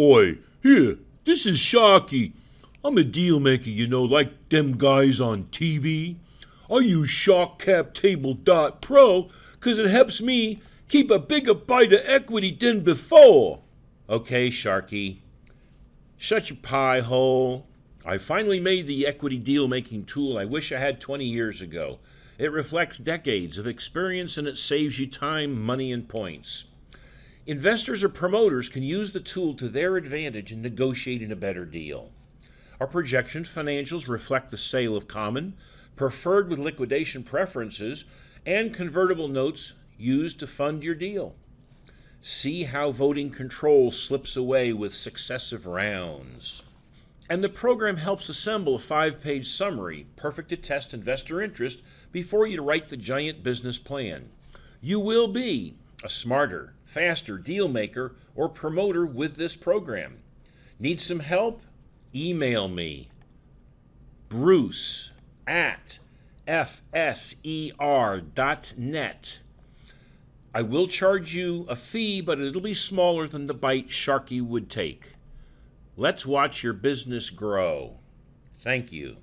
Oi, here, this is Sharky. I'm a deal maker, you know, like them guys on TV. I use SharkCapTable.pro because it helps me keep a bigger bite of equity than before. Okay, Sharky. Shut your pie hole. I finally made the equity deal making tool I wish I had 20 years ago. It reflects decades of experience and it saves you time, money, and points. Investors or promoters can use the tool to their advantage in negotiating a better deal. Our projection financials reflect the sale of common, preferred with liquidation preferences, and convertible notes used to fund your deal. See how voting control slips away with successive rounds. And the program helps assemble a five page summary, perfect to test investor interest before you write the giant business plan. You will be a smarter, faster deal maker or promoter with this program. Need some help? email me bruce at fser.net. I will charge you a fee, but it'll be smaller than the bite Sharky would take. Let's watch your business grow. Thank you.